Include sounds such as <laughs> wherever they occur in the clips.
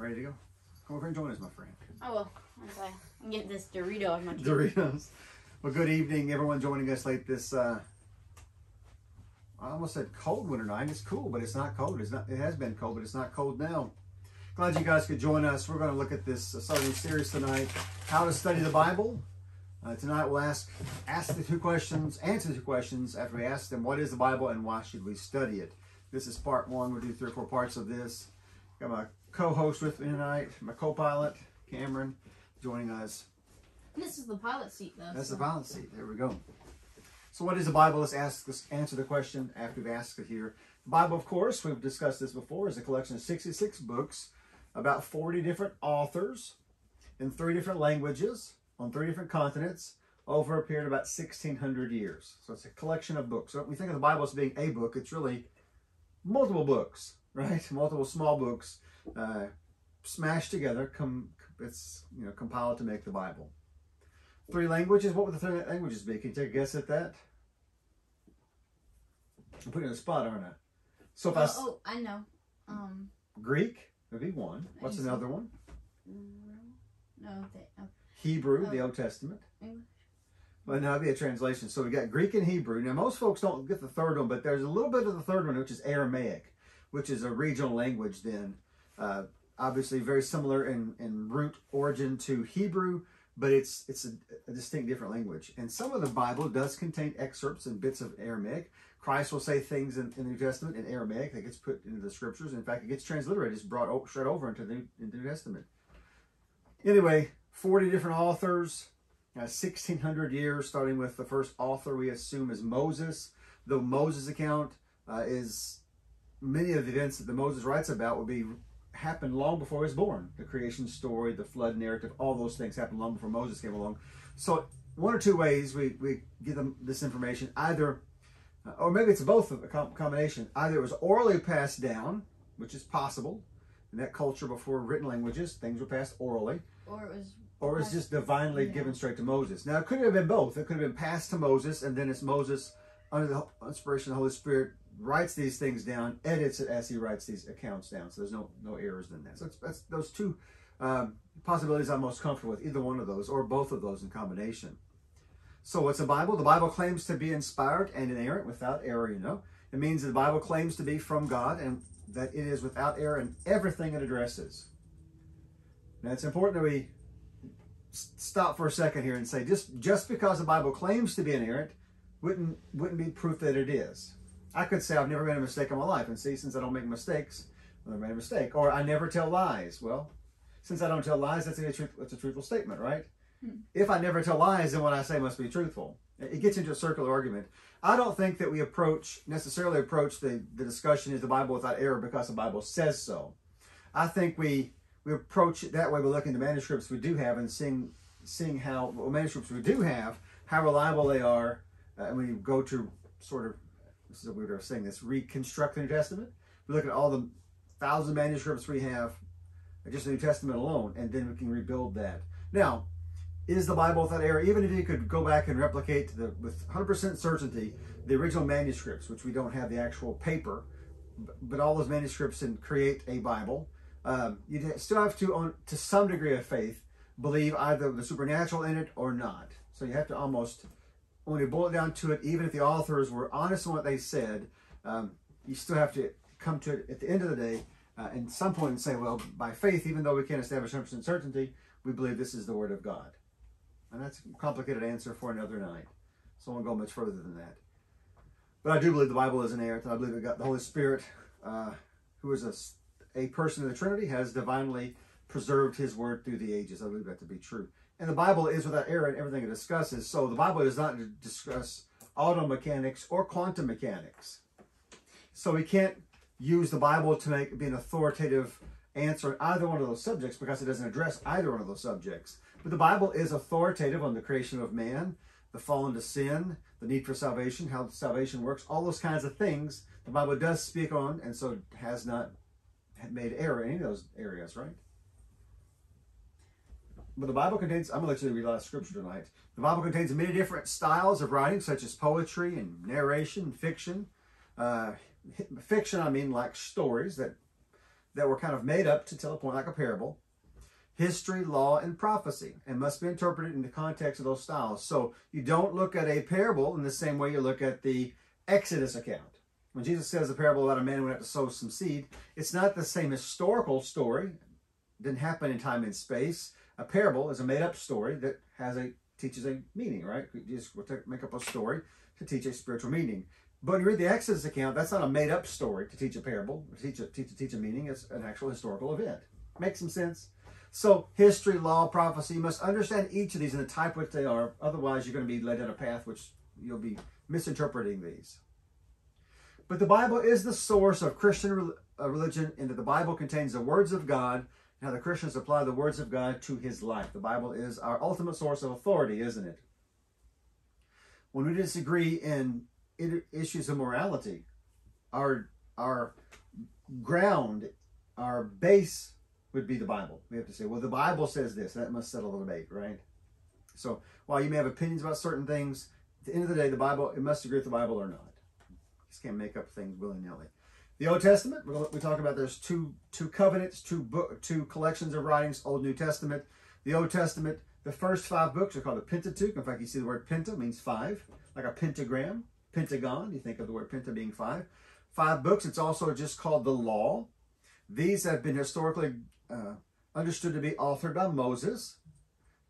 Ready to go? Come over and join us, my friend. Oh well, okay. I get this Dorito on my teeth. <laughs> Doritos. Well, good evening, everyone joining us late this. Uh, I almost said cold winter night. It's cool, but it's not cold. It's not. It has been cold, but it's not cold now. Glad you guys could join us. We're going to look at this uh, Southern series tonight, how to study the Bible. Uh, tonight we'll ask ask the two questions, answer the two questions after we ask them what is the Bible and why should we study it. This is part one. We'll do three or four parts of this. Got my co-host with me tonight, my co-pilot Cameron, joining us. This is the pilot seat though. That's so- the pilot seat. There we go. So, what is the Bible? Let's ask this, answer the question after we've asked it here. The Bible, of course, we've discussed this before, is a collection of 66 books, about 40 different authors, in three different languages, on three different continents, over a period of about 1,600 years. So, it's a collection of books. So, when we think of the Bible as being a book, it's really multiple books, right? Multiple small books uh, smashed together. Com- it's you know compiled to make the Bible. Three languages. What would the three languages be? Can you take a guess at that? I'm putting you on the spot, aren't I? So if Oh, s- oh, I know. Um, Greek would be one. What's another one? no, they, oh, Hebrew, the Oh. Old Testament. English. Well, no, it'd be a translation. So we got Greek and Hebrew. Now, most folks don't get the third one, but there's a little bit of the third one, which is Aramaic, which is a regional language then. Uh, obviously very similar in, in root origin to Hebrew, but it's it's a, a distinct different language. And some of the Bible does contain excerpts and bits of Aramaic. Christ will say things in, in the New Testament in Aramaic that gets put into the scriptures. In fact, it gets transliterated, it's brought straight over into the, New- into the New Testament. Anyway, 40 different authors, uh, 1600 years, starting with the first author we assume is Moses. The Moses account uh, is many of the events that the Moses writes about would be happened long before he was born. The creation story, the flood narrative, all those things happened long before Moses came along. So one or two ways we, we give them this information, either, uh, or maybe it's both of a combination. Either it was orally passed down, which is possible. In that culture before written languages, things were passed orally Or it was. or it's just divinely Yeah. given straight to Moses. Now, it could have been both. It could have been passed to Moses, and then it's Moses, under the inspiration of the Holy Spirit, writes these things down, edits it as he writes these accounts down. So there's no no errors in that. So it's, that's those two um, possibilities I'm most comfortable with, either one of those or both of those in combination. So what's the Bible? The Bible claims to be inspired and inerrant without error, you know. It means the Bible claims to be from God and that it is without error in everything it addresses. Now it's important that we stop for a second here and say just just because the Bible claims to be inerrant wouldn't wouldn't be proof that it is. I could say I've never made a mistake in my life, and see, since I don't make mistakes, I never made a mistake. Or I never tell lies. Well, since I don't tell lies, that's a truth, that's a truthful statement, right? If I never tell lies, then what I say must be truthful. It it gets into a circular argument. I don't think that we approach necessarily approach the, the discussion is the Bible without error because the Bible says so. I think we we approach it that way by looking at the manuscripts we do have and seeing seeing how well, manuscripts we do have, how reliable they are, uh, and we go to sort of this is a weird way of saying this, reconstruct the New Testament. We look at all the thousand manuscripts we have, just the New Testament alone, and then we can rebuild that. Now, is the Bible without error? Even if you could go back and replicate the, with 100% certainty the original manuscripts, which we don't have the actual paper, but all those manuscripts and create a Bible, um, you'd still have to, on to some degree of faith, believe either the supernatural in it or not. So you have to almost, when you boil it down to it, even if the authors were honest in what they said, um, you still have to come to it at the end of the day uh, and some point and say, well, by faith, even though we can't establish 100% certainty, we believe this is the Word of God. And that's a complicated answer for another night. So I won't go much further than that. But I do believe the Bible is inerrant. I believe the Holy Spirit, uh, who is a person of the Trinity, has divinely preserved his word through the ages. I believe that to be true. And the Bible is without error in everything it discusses. So the Bible does not discuss auto mechanics or quantum mechanics. So we can't use the Bible to make be an authoritative answer on either one of those subjects because it doesn't address either one of those subjects. But the Bible is authoritative on the creation of man, the fall into sin, the need for salvation, how salvation works, all those kinds of things the Bible does speak on, and so has not made error in any of those areas, right? But the Bible contains, I'm going to let you read a lot of scripture tonight. The Bible contains many different styles of writing, such as poetry and narration, fiction. Uh, fiction, I mean like stories that that were kind of made up to tell a point like a parable, history, law, and prophecy, and must be interpreted in the context of those styles. So you don't look at a parable in the same way you look at the Exodus account. When Jesus says a parable about a man who went out to sow some seed, it's not the same historical story. It didn't happen in time and space. A parable is a made-up story that has a teaches a meaning, right? You just make up a story to teach a spiritual meaning. But when you read the Exodus account, that's not a made-up story to teach a parable, to teach a, teach, teach a meaning. It's an actual historical event. Makes some sense? So history, law, prophecy, you must understand each of these in the type which they are. Otherwise, you're going to be led down a path which you'll be misinterpreting these. But the Bible is the source of Christian uh, religion in that the Bible contains the words of God and how the Christians apply the words of God to his life. The Bible is our ultimate source of authority, isn't it? When we disagree in issues of morality, our our ground, our base would be the Bible. We have to say, well, the Bible says this. That must settle the debate, right? So while you may have opinions about certain things, at the end of the day, the Bible, it must agree with the Bible or not. You just can't make up things willy-nilly. The Old Testament, we talk about there's two two covenants, two book, two collections of writings, Old New Testament. The Old Testament, the first five books are called the Pentateuch. In fact, you see the word penta means five, like a pentagram, pentagon. You think of the word penta being five. Five books. It's also just called the Law. These have been historically uh, understood to be authored by Moses.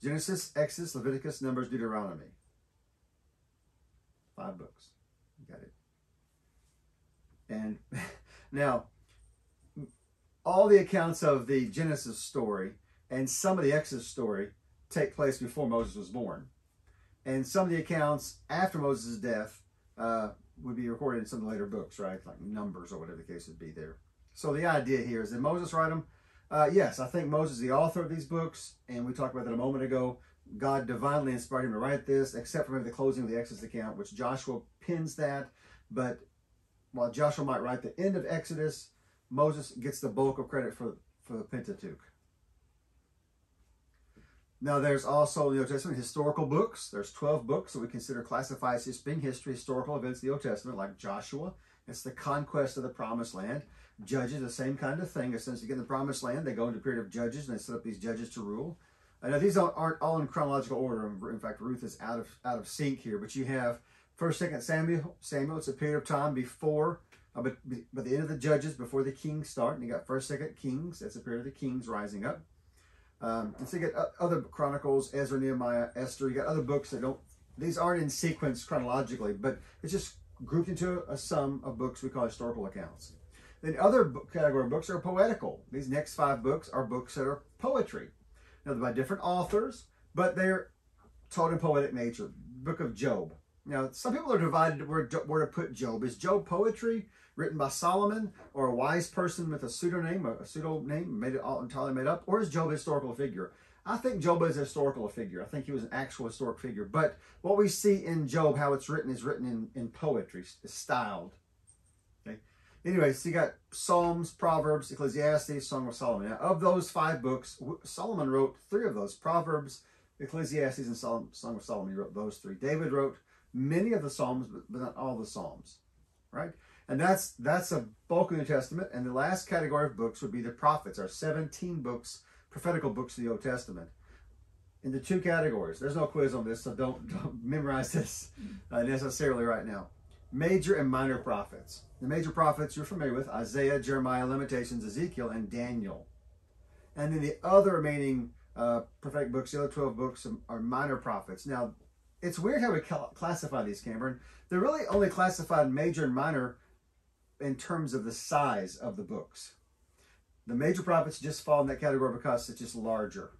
Genesis, Exodus, Leviticus, Numbers, Deuteronomy. Five books. Got it. And <laughs> now, all the accounts of the Genesis story and some of the Exodus story take place before Moses was born. And some of the accounts after Moses' death uh, would be recorded in some later books, right? Like Numbers or whatever the case would be there. So the idea here is that Moses write them? Uh, yes, I think Moses is the author of these books, and we talked about that a moment ago. God divinely inspired him to write this, except for maybe the closing of the Exodus account, which Joshua pins that. But while Joshua might write the end of Exodus, Moses gets the bulk of credit for, for the Pentateuch. Now, there's also in the Old Testament historical books. There's 12 books that we consider classified as being history, historical events of the Old Testament, like Joshua. It's the conquest of the promised land. Judges, the same kind of thing. As soon as they get in the promised land, they go into a period of judges and they set up these judges to rule. I know these aren't all in chronological order. In fact, Ruth is out of out of sync here. But you have First, Second Samuel. Samuel. It's a period of time before, uh, but by the end of the Judges, before the kings start. And you got First, Second Kings. That's a period of the kings rising up. Um, and so you get other Chronicles, Ezra, Nehemiah, Esther. You got other books that don't. These aren't in sequence chronologically, but it's just grouped into a sum of books we call historical accounts. Then other book category of books are poetical. These next five books are books that are poetry. Now they're by different authors, but they're told in poetic nature. Book of Job. Now some people are divided where, where to put Job. Is Job poetry written by Solomon or a wise person with a pseudonym, a pseudonym made it all entirely made up, or is Job a historical figure? I think Job is a historical figure. I think he was an actual historic figure. But what we see in Job, how it's written, is written in, in poetry, is styled. Okay. Anyway, so you got Psalms, Proverbs, Ecclesiastes, Song of Solomon. Now, of those five books, Solomon wrote three of those: Proverbs, Ecclesiastes, and Song of Solomon. He wrote those three. David wrote many of the Psalms, but not all the Psalms. Right. And that's that's a bulk of the New Testament. And the last category of books would be the prophets, our 17 books, prophetical books of the Old Testament. In the two categories. There's no quiz on this, so don't, <laughs> don't memorize this uh, necessarily right now. Major and minor prophets. The major prophets you're familiar with Isaiah, Jeremiah, Lamentations, Ezekiel, and Daniel. And then the other remaining uh, prophetic books, the other 12 books, are minor prophets. Now, it's weird how we classify these, Cameron. They're really only classified major and minor in terms of the size of the books. The major prophets just fall in that category because it's just larger.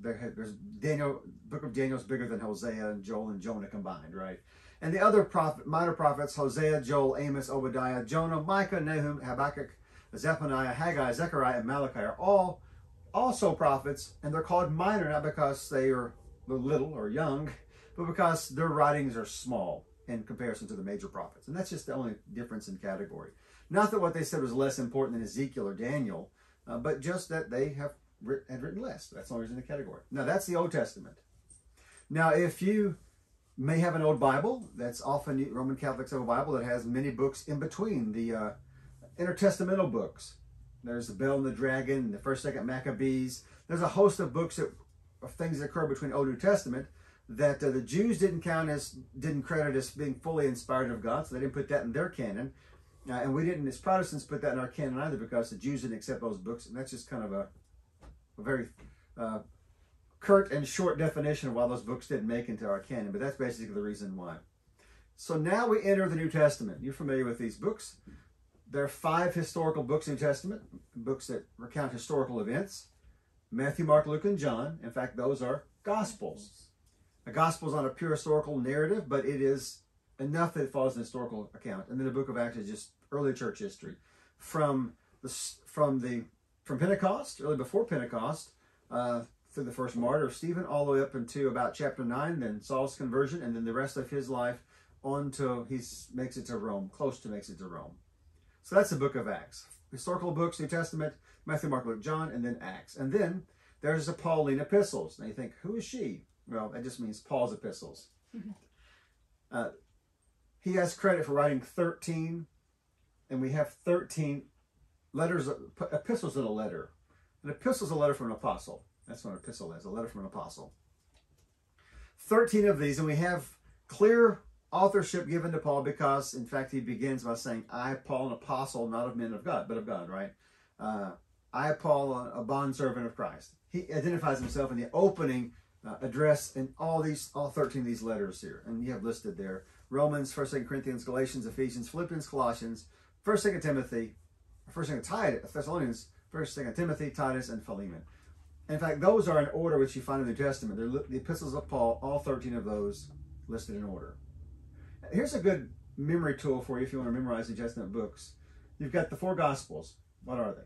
there's Daniel, Book of Daniel is bigger than Hosea and Joel and Jonah combined, right? And the other prophet, minor prophets, Hosea, Joel, Amos, Obadiah, Jonah, Micah, Nahum, Habakkuk, Zephaniah, Haggai, Zechariah, and Malachi are all also prophets, and they're called minor not because they are little or young, but because their writings are small in comparison to the major prophets. And that's just the only difference in category. Not that what they said was less important than Ezekiel or Daniel, uh, but just that they have writ- had written less. That's the only reason the category. Now, that's the Old Testament. Now, if you may have an old Bible, that's often Roman Catholics have a Bible that has many books in between the uh, intertestamental books. There's the Bell and the Dragon, the First, Second Maccabees. There's a host of books that, of things that occur between Old and New Testament that uh, the Jews didn't count as, didn't credit as being fully inspired of God, so they didn't put that in their canon. Uh, and we didn't, as Protestants, put that in our canon either because the Jews didn't accept those books, and that's just kind of a, a very uh, curt and short definition of why those books didn't make into our canon. But that's basically the reason why. So now we enter the New Testament. You're familiar with these books. There are five historical books in the New Testament, books that recount historical events. Matthew, Mark, Luke, and John. In fact, those are Gospels. A Gospel is not a pure historical narrative, but it is enough that it follows an historical account. And then the book of Acts is just early church history. From the, from the from Pentecost, early before Pentecost, uh, through the first martyr of Stephen, all the way up into about chapter 9, then Saul's conversion, and then the rest of his life to he makes it to Rome, close to makes it to Rome. So that's the book of Acts. Historical books, New Testament, Matthew, Mark, Luke, John, and then Acts. And then there's the Pauline epistles. Now you think, who is she? Well, that just means Paul's epistles. <laughs> uh, he has credit for writing 13, and we have 13 letters, epistles in a letter. An epistle is a letter from an apostle. That's what an epistle is, a letter from an apostle. 13 of these, and we have clear authorship given to Paul because, in fact, he begins by saying, I, Paul, an apostle, not of men of God, but of God, right? Uh, I, Paul, a bondservant of Christ. He identifies himself in the opening uh, address in all these, all 13 of these letters here. And you have listed there Romans, 1st, 2nd Corinthians, Galatians, Ephesians, Philippians, Colossians, 1st, 2nd Timothy, 1st, 2nd Titus, Thessalonians, 1st, 2nd Timothy, Titus, and Philemon. In fact, those are in order which you find in the New Testament. They're the epistles of Paul, all 13 of those listed in order. Here's a good memory tool for you if you want to memorize the Testament books. You've got the four Gospels. What are they?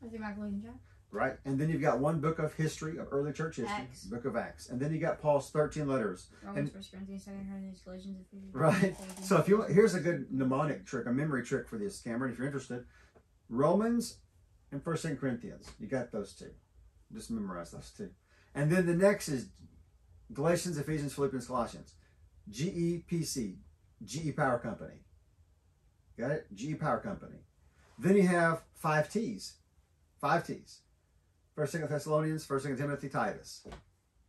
Matthew, Mark, Luke, and John. Right, and then you've got one book of history of early church history, Acts. book of Acts, and then you got Paul's thirteen letters. Romans, And- Corinthians, Corinthians, Galatians, Ephesians. Right. So if you here's a good mnemonic trick, a memory trick for this, Cameron, if you're interested. Romans and First and Corinthians. You got those two. Just memorize those two. And then the next is Galatians, Ephesians, Philippians, Colossians. E GEPC, GE Power Company. Got it? GE Power Company. Then you have five T's. Five T's. First, Second Thessalonians, First, Second Timothy, Titus.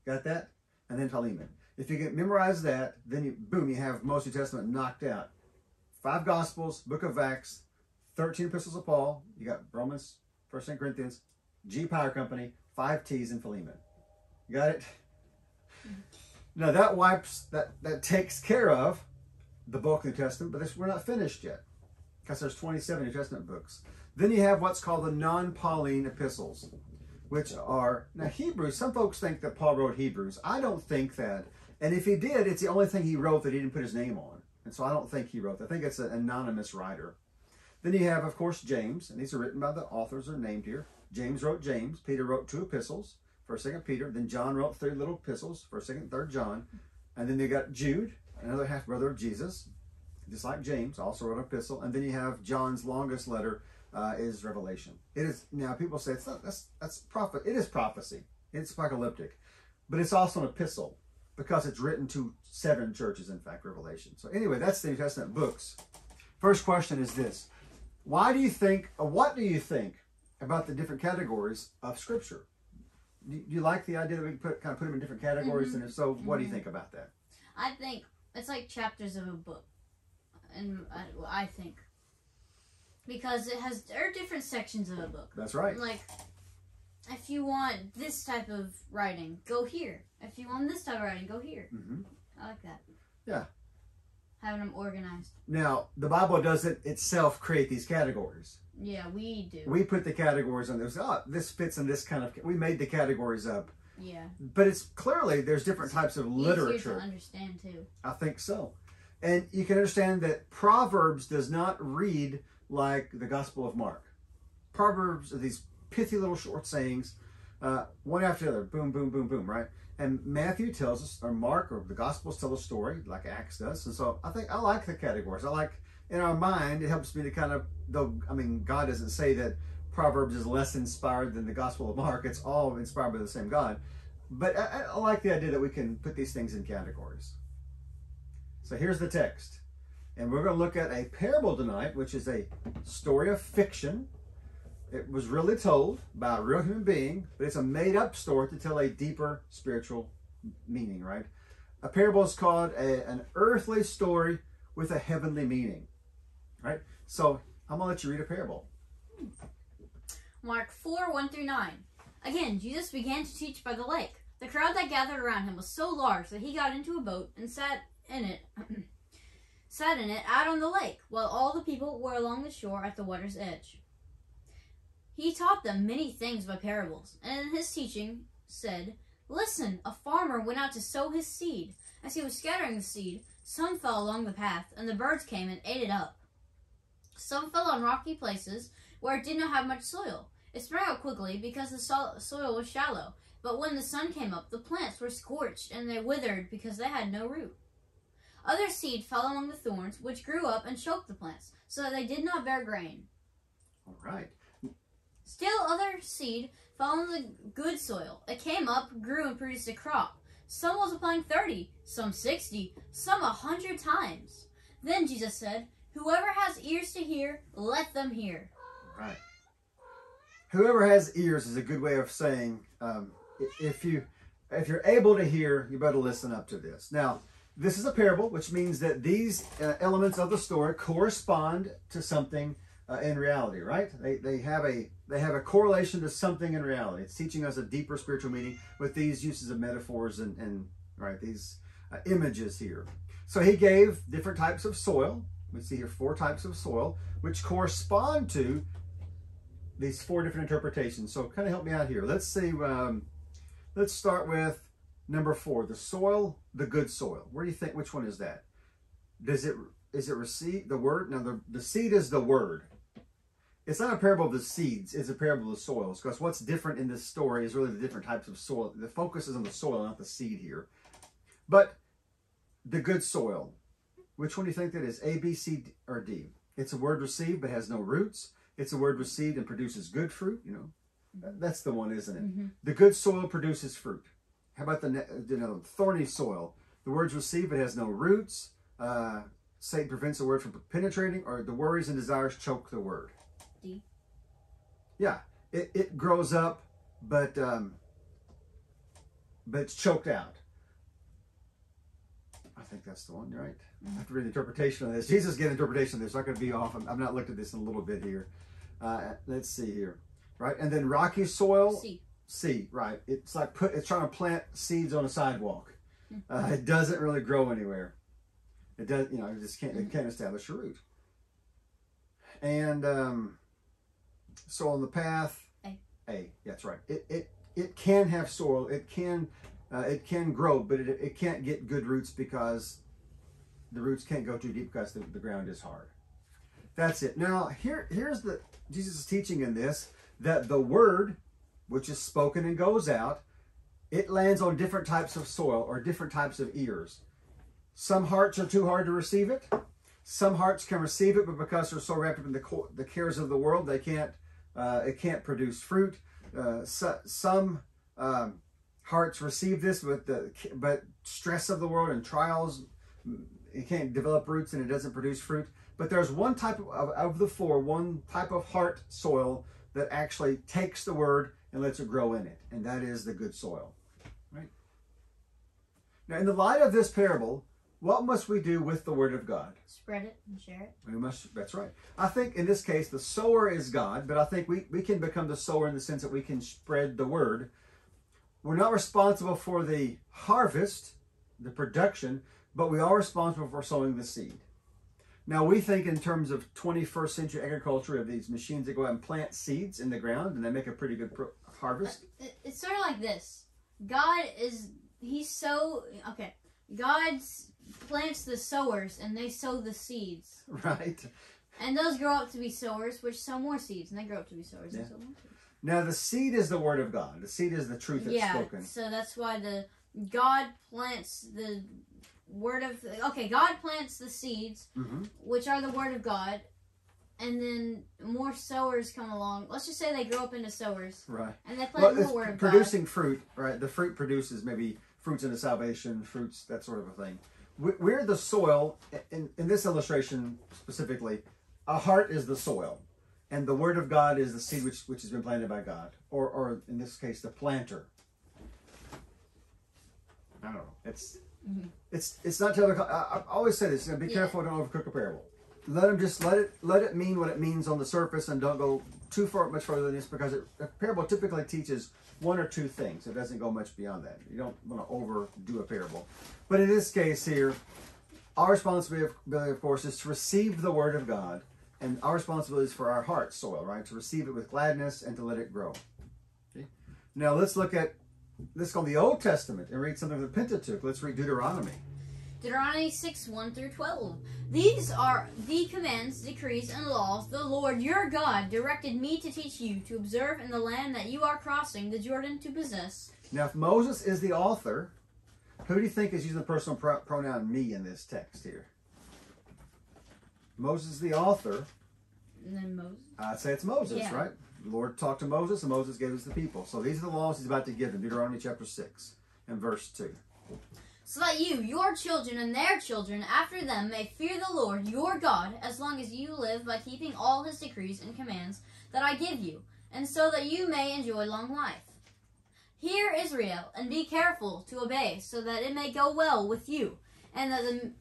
Got that? And then Philemon. If you can memorize that, then you boom, you have most New Testament knocked out. Five Gospels, Book of Acts, 13 epistles of Paul. You got Romans, First St. Corinthians, G Power Company, five T's, and Philemon. Got it? Now that wipes that that takes care of the bulk of the New Testament, but this, we're not finished yet because there's 27 New Testament books. Then you have what's called the non-Pauline epistles, which are now Hebrews. Some folks think that Paul wrote Hebrews. I don't think that, and if he did, it's the only thing he wrote that he didn't put his name on, and so I don't think he wrote. that. I think it's an anonymous writer. Then you have, of course, James, and these are written by the authors are named here. James wrote James. Peter wrote two epistles, First, Second Peter. Then John wrote three little epistles, First, Second, Third John. And then you got Jude, another half brother of Jesus, just like James, also wrote an epistle. And then you have John's longest letter uh, is Revelation. It is now people say it's not that's that's prophet. It is prophecy. It's apocalyptic, but it's also an epistle because it's written to seven churches. In fact, Revelation. So anyway, that's the New Testament books. First question is this: Why do you think, or what do you think about the different categories of Scripture? Do do you like the idea that we put kind of put them in different categories? And if so, what do you Mhm. think about that? I think it's like chapters of a book, and I, I think because it has there are different sections of a book. That's right. Like, if you want this type of writing, go here. If you want this type of writing, go here. hmm I like that. Yeah. Having them organized. Now, the Bible doesn't itself create these categories. Yeah, we do. We put the categories on this. Oh, this fits in this kind of. We made the categories up, yeah. but it's clearly there's different types of literature. to understand too. I think so, and you can understand that Proverbs does not read like the Gospel of Mark. Proverbs are these pithy little short sayings, uh, one after the other, boom, boom, boom, boom, right? And Matthew tells us, or Mark, or the Gospels tell a story like Acts does, and so I think I like the categories. I like in our mind, it helps me to kind of, though, I mean, God doesn't say that Proverbs is less inspired than the Gospel of Mark. It's all inspired by the same God. But I, I- I like the idea that we can put these things in categories. So here's the text. And we're going to look at a parable tonight, which is a story of fiction It was really told by a real human being, but it's a made up story to tell a deeper spiritual meaning, right? A parable is called a, an earthly story with a heavenly meaning, right? So I'm going to let you read a parable. Mark 4 1 through 9. Again, Jesus began to teach by the lake. The crowd that gathered around him was so large that he got into a boat and sat in it. <clears throat> sat in it out on the lake, while all the people were along the shore at the water's edge. He taught them many things by parables, and in his teaching said, Listen, a farmer went out to sow his seed. As he was scattering the seed, some fell along the path, and the birds came and ate it up. Some fell on rocky places where it did not have much soil. It sprang up quickly because the so- soil was shallow, but when the sun came up, the plants were scorched and they withered because they had no root. Other seed fell among the thorns, which grew up and choked the plants, so that they did not bear grain. All right. Still other seed fell on the good soil. It came up, grew, and produced a crop. Some was multiplying thirty, some sixty, some a hundred times. Then Jesus said, Whoever has ears to hear, let them hear. All right. Whoever has ears is a good way of saying um, if you if you're able to hear, you better listen up to this. Now, this is a parable, which means that these uh, elements of the story correspond to something uh, in reality, right? They, they have a they have a correlation to something in reality. It's teaching us a deeper spiritual meaning with these uses of metaphors and, and right these uh, images here. So he gave different types of soil. We see here four types of soil, which correspond to these four different interpretations. So kind of help me out here. Let's see. Um, let's start with number four, the soil, the good soil. Where do you think? Which one is that? Does it is it receive the word? Now the the seed is the word. It's not a parable of the seeds. It's a parable of the soils. Because what's different in this story is really the different types of soil. The focus is on the soil, not the seed here. But the good soil. Which one do you think that is? A, B, C, or D? It's a word received but has no roots. It's a word received and produces good fruit. You know, that's the one, isn't it? Mm-hmm. The good soil produces fruit. How about the you know thorny soil? The word's received but has no roots. Uh, Satan prevents the word from penetrating, or the worries and desires choke the word. D. Yeah, it, it grows up, but um, but it's choked out. I think that's the one, right? I have to read the interpretation of this. Jesus gave an interpretation of this. I'm not going to be off. I'm, I've not looked at this in a little bit here. Uh, let's see here, right? And then rocky soil. C. seed, right? It's like put it's trying to plant seeds on a sidewalk. Uh, it doesn't really grow anywhere. It does, you know, it just can't it can't establish a root. And um, so on the path, A. A, that's right. It it it can have soil. It can uh, it can grow, but it it can't get good roots because the roots can't go too deep because the, the ground is hard. That's it. Now here here's the Jesus is teaching in this that the word which is spoken and goes out, it lands on different types of soil or different types of ears. Some hearts are too hard to receive it. Some hearts can receive it, but because they're so wrapped up in the, the cares of the world, they can't. Uh, it can't produce fruit. Uh, so, some um, hearts receive this, but the but stress of the world and trials, mm, it can't develop roots and it doesn't produce fruit. But there's one type of, of, of the four, one type of heart soil that actually takes the word and lets it grow in it, and that is the good soil. Right? Now, in the light of this parable, what must we do with the word of God? Spread it and share it. We must, that's right. I think in this case, the sower is God, but I think we, we can become the sower in the sense that we can spread the word. We're not responsible for the harvest, the production, but we are responsible for sowing the seed. Now, we think in terms of 21st century agriculture of these machines that go out and plant seeds in the ground and they make a pretty good pro- harvest. It's sort of like this. God is he's so okay. God plants the sowers and they sow the seeds, <laughs> Right. and those grow up to be sowers, which sow more seeds, and they grow up to be sowers and Yeah. sow more seeds. Now, the seed is the word of God. The seed is the truth that's yeah, spoken. so that's why the God plants the word of okay. God plants the seeds, hmm which are the word of God, and then more sowers come along. Let's just say they grow up into sowers, Right. and they Well, plant it's more word of producing fruit, right? The fruit produces maybe fruits into salvation, fruits, that sort of a thing. We- We're the soil, in, in this illustration specifically, a heart is the soil. and the word of God is the seed which, which has been planted by God, or, or in this case, the planter. I don't know. It's Mhm. it's it's not typical. I, I always say this: you know, be Yeah. careful, don't overcook a parable. Let them just let it let it mean what it means on the surface, and don't go too far much further than this because it, a parable typically teaches one or two things. It doesn't go much beyond that. You don't want to overdo a parable. But in this case here, our responsibility, of course, is to receive the word of God, and our responsibility is for our heart soil, right? To receive it with gladness and to let it grow. Okay? Now let's look at let's go the Old Testament and read something of the Pentateuch. Let's read Deuteronomy. Deuteronomy 6 1 through 12. These are the commands, decrees, and laws the Lord your God directed me to teach you to observe in the land that you are crossing the Jordan to possess. Now, if Moses is the author, who do you think is using the personal pro- pronoun me in this text here? Moses is the author. And then Moses. I'd say it's Moses, Yeah. right? The Lord talked to Moses, and Moses gave us the people. So these are the laws he's about to give them. Deuteronomy chapter 6 and verse 2. So that you, your children, and their children after them may fear the Lord your God as long as you live by keeping all his decrees and commands that I give you, and so that you may enjoy long life. Hear Israel, and be careful to obey, so that it may go well with you, and that the,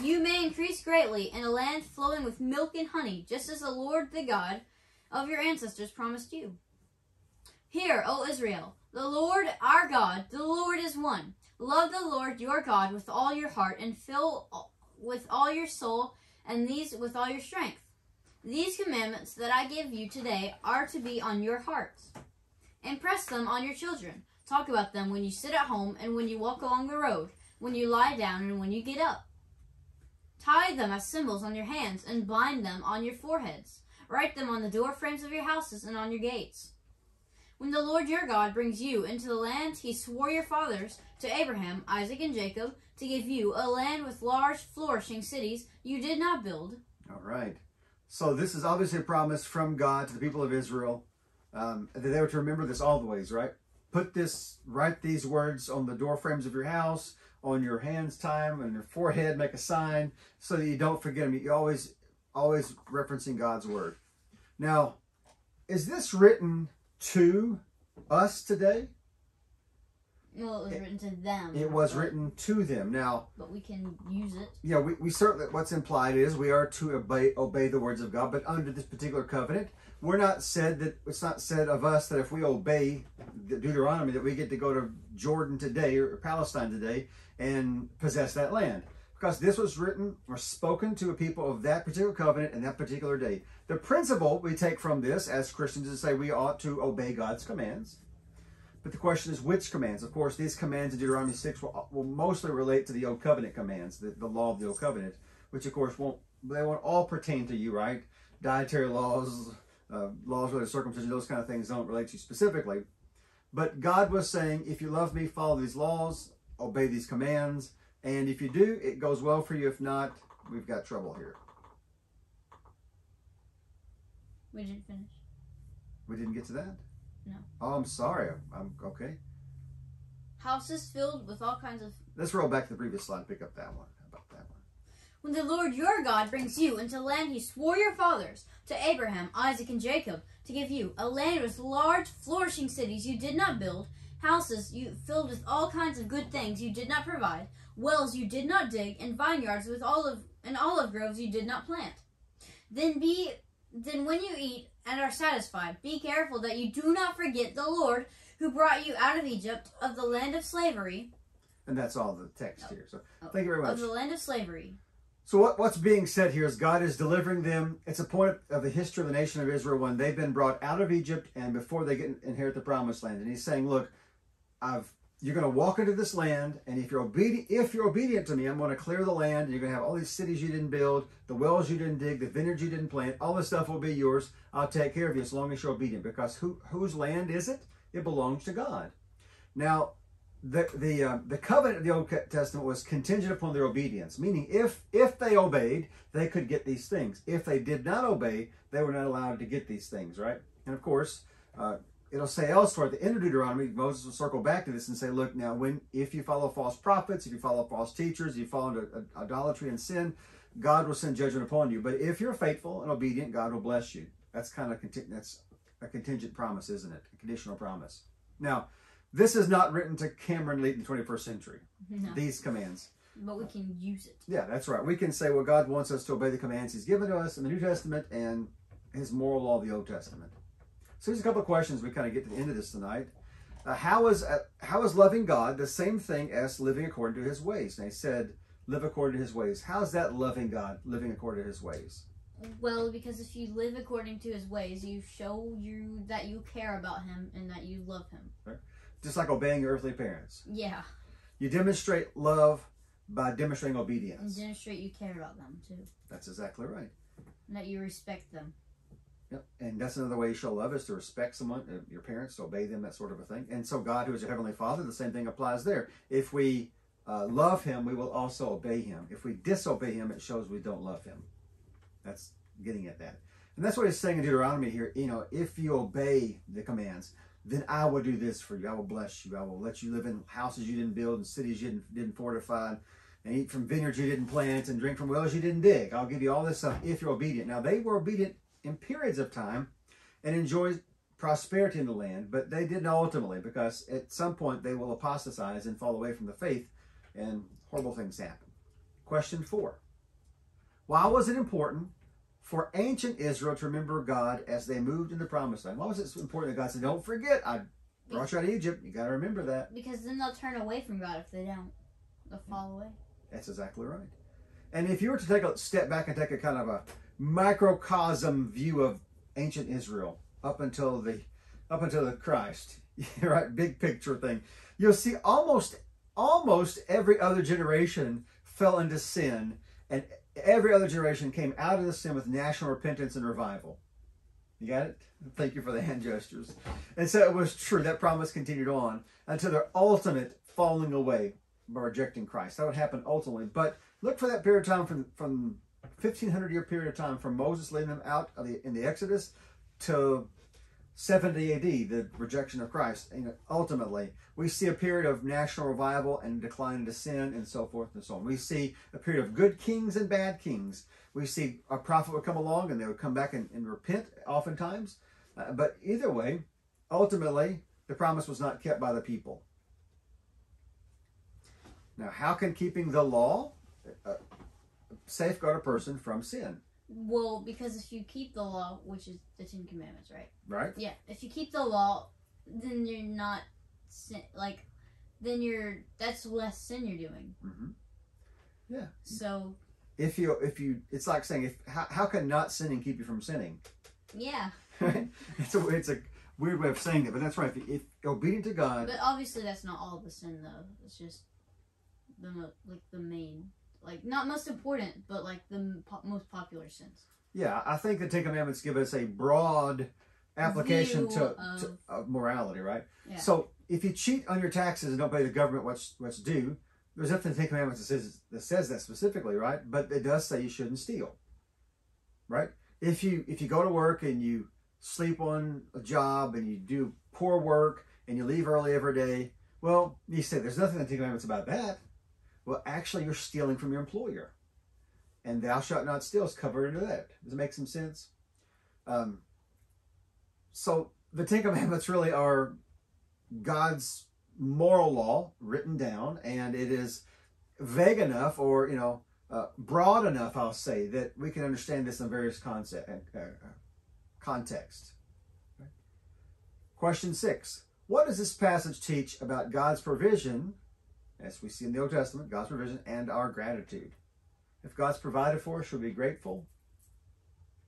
you may increase greatly in a land flowing with milk and honey, just as the Lord the God of your ancestors promised you. Hear, O Israel, the Lord our God, the Lord is one. Love the Lord your God with all your heart and fill with all your soul and these with all your strength. These commandments that I give you today are to be on your hearts. Impress them on your children. Talk about them when you sit at home and when you walk along the road, when you lie down and when you get up. Tie them as symbols on your hands and bind them on your foreheads. Write them on the door frames of your houses and on your gates. When the Lord your God brings you into the land he swore your fathers, to Abraham, Isaac, and Jacob, to give you a land with large, flourishing cities you did not build. All right. So this is obviously a promise from God to the people of Israel um, that they were to remember this all the ways, right? Put this, write these words on the door frames of your house, on your hands, time, and your forehead, make a sign so that you don't forget them. You always, always referencing God's word. Now, is this written to us today? Well, it was written to them. It was but- written to them. Now, But we can use it. yeah, we, we certainly, what's implied is we are to obey, obey the words of God, but under this particular covenant, we're not said that, it's not said of us that if we obey the Deuteronomy that we get to go to Jordan today or Palestine today and possess that land. Because this was written or spoken to a people of that particular covenant and that particular day. The principle we take from this as Christians is to say we ought to obey God's commands. But the question is which commands? Of course, these commands in Deuteronomy 6 will, will mostly relate to the Old Covenant commands, the, the law of the Old Covenant, which of course won't, they won't all pertain to you, right? Dietary laws, uh, laws related to circumcision, those kind of things don't relate to you specifically. But God was saying, if you love me, follow these laws, obey these commands, and if you do, it goes well for you. If not, we've got trouble here. We didn't finish. We didn't get to that? No. Oh, I'm sorry. I'm okay. Houses filled with all kinds of. Let's roll back to the previous slide and pick up that one. How about that one? When the Lord your God brings you into land he swore your fathers, to Abraham, Isaac, and Jacob, to give you, a land with large, flourishing cities you did not build, houses you filled with all kinds of good things you did not provide, wells you did not dig, and vineyards with olive and olive groves you did not plant. Then be then when you eat and are satisfied, be careful that you do not forget the Lord who brought you out of Egypt of the land of slavery. And that's all the text oh. here. So Oh. thank you very much. Of the land of slavery. So what, what's being said here is God is delivering them. It's a point of the history of the nation of Israel when they've been brought out of Egypt and before they get inherit the promised land. And he's saying, look, I've you're going to walk into this land, and if you're obedient, if you're obedient to me, I'm going to clear the land. And you're going to have all these cities you didn't build, the wells you didn't dig, the vineyards you didn't plant. All this stuff will be yours. I'll take care of you as long as you're obedient. Because who whose land is it? It belongs to God. Now, the the uh, the covenant of the Old Testament was contingent upon their obedience, meaning if if they obeyed, they could get these things. If they did not obey, they were not allowed to get these things, right? And of course, uh, it'll say elsewhere at the end of Deuteronomy, Moses will circle back to this and say, look, now when if you follow false prophets, if you follow false teachers, you fall into idolatry and sin, God will send judgment upon you. But if you're faithful and obedient, God will bless you. That's kind of that's a contingent promise, isn't it? A conditional promise. Now, this is not written to Cameron late in the 21st century. No. These commands. But we can use it. Yeah, that's right. We can say, well, God wants us to obey the commands He's given to us in the New Testament and His moral law of the Old Testament. So here's a couple of questions we kind of get to the end of this tonight. Uh, how is uh, how is loving God the same thing as living according to His ways? And he said, live according to His ways. How's that loving God, living according to His ways? Well, because if you live according to his ways, you show you that you care about him and that you love him. Just like obeying your earthly parents. Yeah. You demonstrate love by demonstrating obedience. And demonstrate you care about them too. That's exactly right. And that you respect them. And that's another way you show love is to respect someone, uh, your parents, to obey them, that sort of a thing. And so God, who is your heavenly Father, the same thing applies there. If we uh, love Him, we will also obey Him. If we disobey Him, it shows we don't love Him. That's getting at that. And that's what He's saying in Deuteronomy here. You know, if you obey the commands, then I will do this for you. I will bless you. I will let you live in houses you didn't build and cities you didn't, didn't fortify and eat from vineyards you didn't plant and drink from wells you didn't dig. I'll give you all this stuff if you're obedient. Now, they were obedient in periods of time and enjoyed prosperity in the land, but they didn't ultimately because at some point they will apostatize and fall away from the faith and horrible things happen. Question four Why was it important for ancient Israel to remember God as they moved into the promised land? Why was it so important that God said, Don't forget, I brought you out of Egypt. You got to remember that. Because then they'll turn away from God if they don't. They'll fall away. That's exactly right. And if you were to take a step back and take a kind of a microcosm view of ancient Israel up until the up until the Christ, <laughs> right, big picture thing, you'll see almost almost every other generation fell into sin, and every other generation came out of the sin with national repentance and revival. You got it? Thank you for the hand gestures. And so it was true. That promise continued on until their ultimate falling away by rejecting Christ. That would happen ultimately. But look for that period of time from from 1500 year period of time from Moses leading them out the, in the Exodus to 70 AD, the rejection of Christ. And ultimately, we see a period of national revival and decline into sin and so forth and so on. We see a period of good kings and bad kings. We see a prophet would come along and they would come back and, and repent oftentimes. Uh, but either way, ultimately, the promise was not kept by the people. Now, how can keeping the law uh, safeguard a person from sin? Well, because if you keep the law, which is the Ten Commandments, right? Right? Yeah. If you keep the law, then you're not sin. Like, then you're that's less sin you're doing. hmm Yeah. So If you, if you, it's like saying, if how, how can not sinning keep you from sinning? yeah, Right? <laughs> it's a, it's a weird way of saying it, but that's right. If, if obedient to God, but obviously that's not all the sin though. It's just the like the main, like not most important, but like the po- most popular sins. yeah, I think the Ten Commandments give us a broad application View to, of- to morality, right? Yeah. So if you cheat on your taxes and don't pay the government what's what's due, there's nothing in the Ten Commandments that says that says that specifically, right? But it does say you shouldn't steal, right? If you if you go to work and you sleep on a job and you do poor work and you leave early every day, well, you say there's nothing in the Ten Commandments about that. Well, actually, you're stealing from your employer, and "Thou shalt not steal" is covered under that. Does it make some sense? Um, so the Ten Commandments really are God's moral law written down, and it is vague enough, or you know, uh, broad enough, I'll say, that we can understand this in various concept uh, uh, contexts. Okay. Question six: What does this passage teach about God's provision, as we see in the Old Testament, God's provision and our gratitude? If God's provided for us, should we be grateful?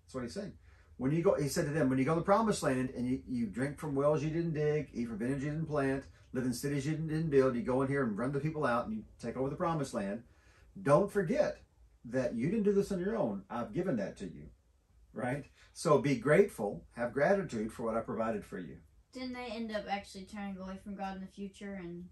That's what he's saying. When you go, he said to them, when you go to the promised land and you, you drink from wells you didn't dig, eat from vineyards you didn't plant, live in cities you didn't, didn't build, you go in here and run the people out and you take over the promised land, don't forget that you didn't do this on your own. I've given that to you, right? So be grateful, have gratitude for what I provided for you. Didn't they end up actually turning away from God in the future and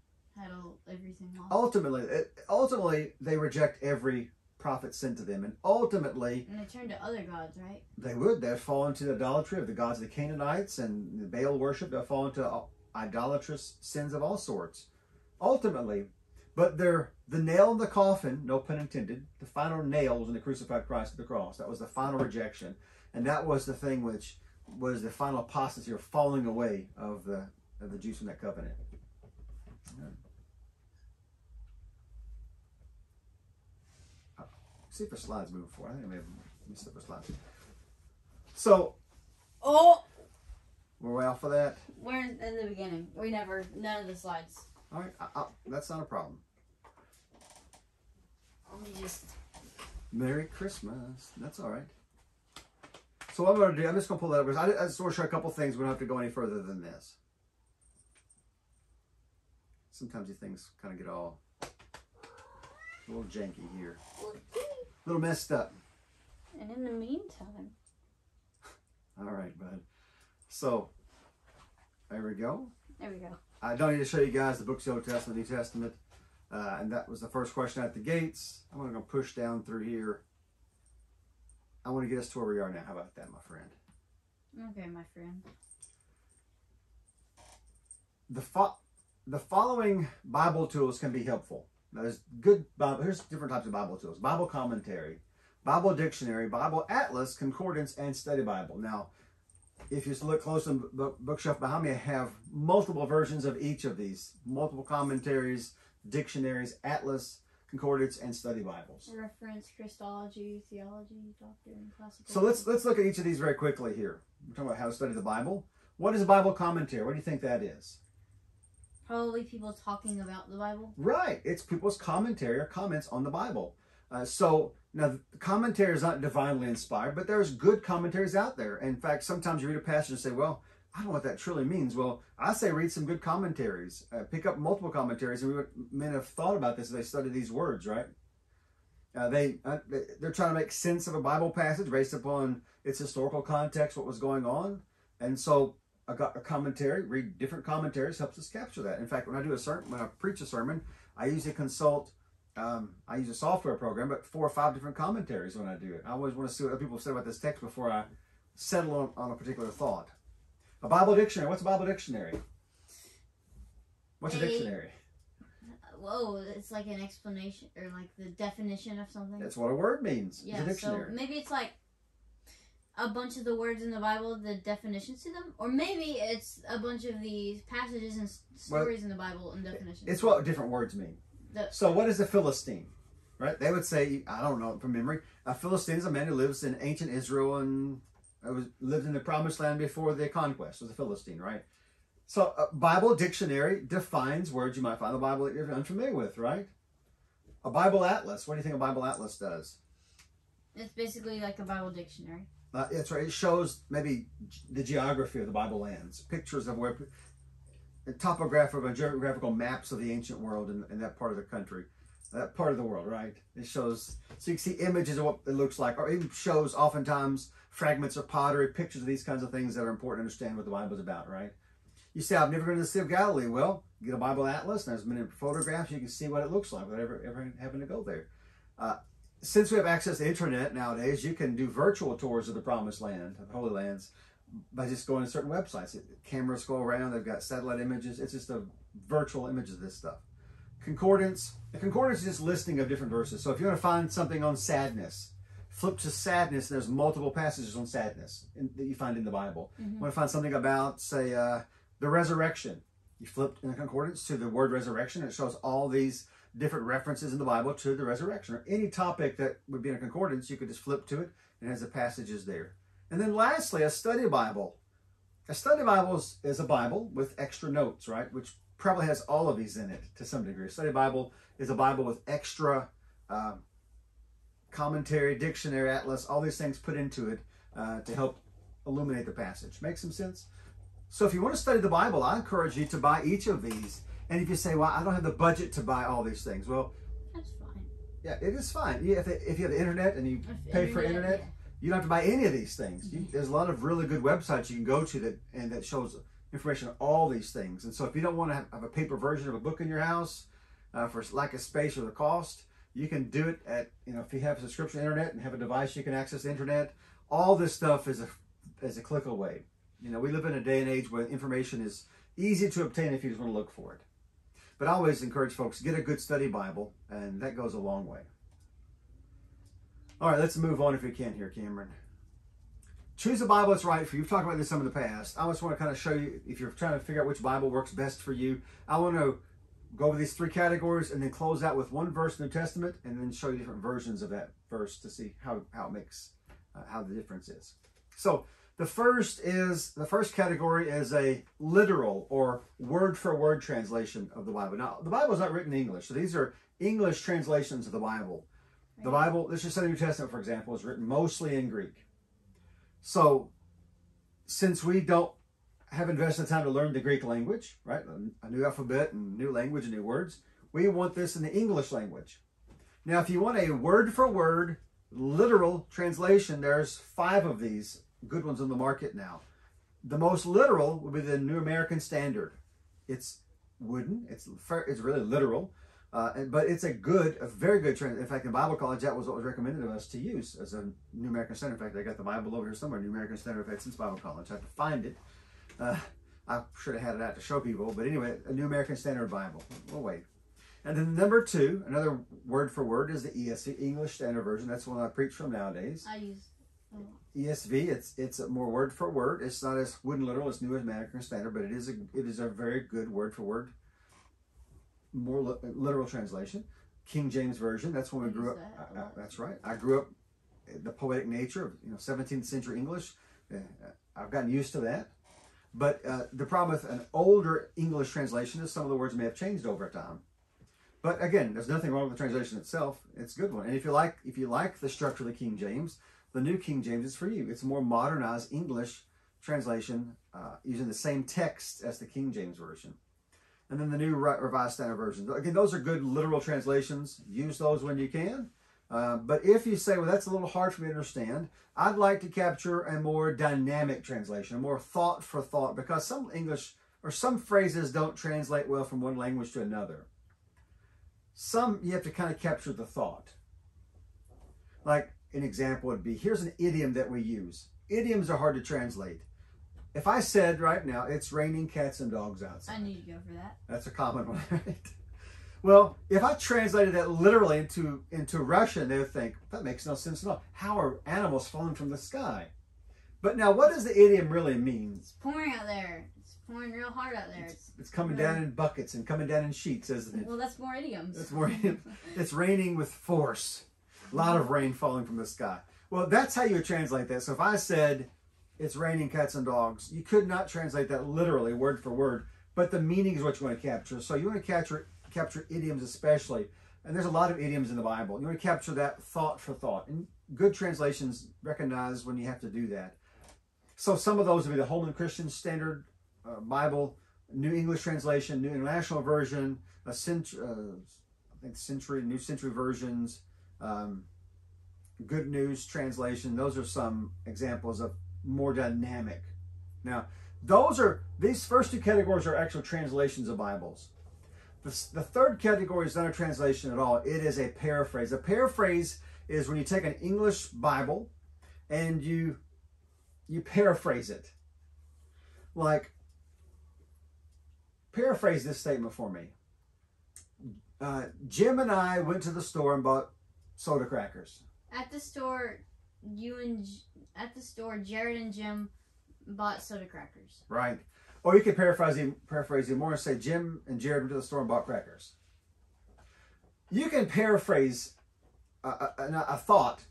everything lost? Ultimately, it- ultimately, they reject every prophet sent to them, and ultimately, And they turn to other gods, right? they would. They'd fall into the idolatry of the gods of the Canaanites and the Baal worship. They'll fall into idolatrous sins of all sorts. Ultimately, but they're the nail in the coffin, no pun intended. The final nail was in the crucified Christ at the cross. That was the final rejection, and that was the thing which was the final apostasy or falling away of the of the Jews from that covenant. Uh, See if the slides move forward. I think I may have missed the slides. So Oh, we're way off of that. we're in, the beginning. We never, none of the slides. All right, I, I, that's not a problem. Let me just. Merry Christmas. That's all right. So what I'm going to do, I'm just going to pull that up. I, I just want to show a couple things. We don't have to go any further than this. Sometimes these things kind of get all a little janky here, a little messed up. And in the meantime, <laughs> All right, bud. So there we go. there we go. I don't need to show you guys the books of the Old Testament, New Testament. Uh, and that was the first question at the gates. I'm going to push down through here. I want to get us to where we are now. How about that, my friend? Okay, my friend. The fo- the following Bible tools can be helpful. Now, there's good Bible. Here's different types of Bible tools: Bible commentary, Bible dictionary, Bible atlas, concordance, and study Bible. Now, if you just look close on the bookshelf behind me, I have multiple versions of each of these, multiple commentaries, dictionaries, atlas, concordance, and study Bibles. Reference, Christology, theology, doctrine, classical. So let's let's look at each of these very quickly here. We're talking about how to study the Bible. What is a Bible commentary? What do you think that is? Probably people talking about the Bible. Right. It's people's commentary or comments on the Bible. Uh, so now the commentary is not divinely inspired, but there's good commentaries out there. In fact, sometimes you read a passage and say, "Well, I don't know what that truly means." Well, I say read some good commentaries. Uh, pick up multiple commentaries, and we would, men have thought about this as they study these words, right? Uh, they uh, they- they're trying to make sense of a Bible passage based upon its historical context, what was going on, and so I got a commentary. Read different commentaries helps us capture that. In fact, when I do a sermon, when I preach a sermon, I usually consult. Um, I use a software program, but four or five different commentaries when I do it. I always want to see what other people say about this text before I settle on, on a particular thought. A Bible dictionary. What's a Bible dictionary? What's a A- dictionary? Whoa, it's like an explanation or like the definition of something. That's what a word means. yeah, it's a so maybe it's like a bunch of the words in the Bible, the definitions to them, or maybe it's a bunch of the passages and s- Well, stories in the Bible and definitions. It's what different words mean. The- so, what is a Philistine? Right? They would say, I don't know from memory. A Philistine is a man who lives in ancient Israel and uh, was lived in the Promised Land before the conquest. Was a Philistine, right? So, a Bible dictionary defines words you might find in the Bible that you're unfamiliar with, right? A Bible atlas. What do you think a Bible atlas does? It's basically like a Bible dictionary. Uh, it's right. It shows maybe the geography of the Bible lands, pictures of where, topographical geographical maps of the ancient world in, in that part of the country, that part of the world, right? It shows, so you can see images of what it looks like, or even shows oftentimes fragments of pottery, pictures of these kinds of things that are important to understand what the Bible is about, right? You say, I've never been to the Sea of Galilee. Well, get a Bible atlas, and there's many photographs. You can see what it looks like without ever, ever having to go there. Uh, since we have access to internet nowadays, you can do virtual tours of the Promised Land, of the Holy Lands, by just going to certain websites. Cameras go around; they've got satellite images. It's just a virtual image of this stuff. Concordance. A concordance is just listing of different verses. So if you want to find something on sadness, flip to sadness. There's multiple passages on sadness in, that you find in the Bible. Mhm. Want to find something about, say, uh, the resurrection? You flip in a concordance to the word resurrection. It shows all these different references in the Bible to the resurrection. Or any topic that would be in a concordance, you could just flip to it and it has the passages there. And then lastly, a study Bible. A study Bible is, is a Bible with extra notes, right? Which probably has all of these in it to some degree. A study Bible is a Bible with extra um, commentary, dictionary, atlas, all these things put into it uh, to help illuminate the passage. Make some sense? So if you want to study the Bible, I encourage you to buy each of these. And if you say, well, I don't have the budget to buy all these things, well, That's fine. yeah, it is fine. Yeah, if, if you have the internet and you If pay for internet, yeah. you don't have to buy any of these things. You, there's a lot of really good websites you can go to that and that shows information on all these things. And so if you don't want to have, have a paper version of a book in your house uh, for lack of space or the cost, you can do it at you know if you have a subscription internet and have a device you can access the internet. All this stuff is a is a click away. You know we live in a day and age where information is easy to obtain if you just want to look for it. But I always encourage folks get a good study Bible, and that goes a long way. All right, let's move on if we can here, Cameron. choose a Bible that's right for you. We've talked about this some in the past. I just want to kind of show you if you're trying to figure out which Bible works best for you. I want to go over these three categories and then close out with one verse in the New Testament and then show you different versions of that verse to see how, how it makes, uh, how the difference is. So the first is, the first category is a literal or word for word translation of the Bible. Now, the Bible is not written in English. So these are English translations of the Bible. The Bible, let's just say the New Testament, for example, is written mostly in Greek. So since we don't have invested time to learn the Greek language, right? A new alphabet and new language and new words. We want this in the English language. Now, if you want a word for word, literal translation, there's five of these good ones on the market now. The most literal would be the New American Standard. It's wooden. It's it's really literal, uh, but it's a good, a very good trend. In fact, in Bible college, that was what was recommended to us to use as a New American Standard. In fact, I got the Bible over here somewhere. New American Standard. Had since Bible college. I have to find it. Uh, I should have had it out to show people, but anyway, a New American Standard Bible. We'll wait. And then number two, another word for word is the ESV, English Standard Version. That's one I preach from nowadays. I use. ESV, it's it's more word for word. It's not as wooden literal as New American Standard, but it is a it is a very good word for word, more li- literal translation. King James Version. That's when we grew up. a uh, that's right. I grew up the poetic nature of you know 17th century English. Uh, I've gotten used to that. But uh, the problem with an older English translation is some of the words may have changed over time. But again, there's nothing wrong with the translation itself. It's a good one. And if you like, if you like the structure of the King James, the New King James is for you. It's a more modernized English translation uh, using the same text as the King James version. And then the New Revised Standard Version. Again, those are good literal translations. Use those when you can. Uh, but if you say, well, that's a little hard for me to understand, I'd like to capture a more dynamic translation, a more thought for thought, because some English or some phrases don't translate well from one language to another. Some you have to kind of capture the thought. Like an example would be here's an idiom that we use. Idioms are hard to translate. If I said right now, it's raining cats and dogs outside. I need to go for that. That's a common one, <laughs> right? Well, if I translated that literally into into Russian, they would think that makes no sense at all. How are animals falling from the sky? But now, what does the idiom really mean? It's pouring out there. It's pouring real hard out there. It's, It's coming down in buckets and coming down in sheets, isn't it? well, that's more idioms. It's more. <laughs> It's raining with force. A lot of rain falling from the sky. Well, that's how you would translate that. So if I said it's raining cats and dogs, you could not translate that literally word for word, but the meaning is what you want to capture. So you want to capture capture idioms especially. And there's a lot of idioms in the Bible. You want to capture that thought for thought. And good translations recognize when you have to do that. So some of those would be the Holman Christian Standard uh, Bible, New English Translation, New International Version, a cent- uh, I think Century, New Century Versions, um, Good News Translation. Those are some examples of more dynamic. Now, those are these first two categories are actual translations of Bibles. The, the third category is not a translation at all. It is a paraphrase. A paraphrase is when you take an English Bible and you you paraphrase it. Like paraphrase this statement for me. Uh, Jim and I went to the store and bought soda crackers. At the store, you and at the store, Jared and Jim bought soda crackers. Right. Or you could paraphrase him, paraphrase him more and say Jim and Jared went to the store and bought crackers. You can paraphrase a, a, a- thought,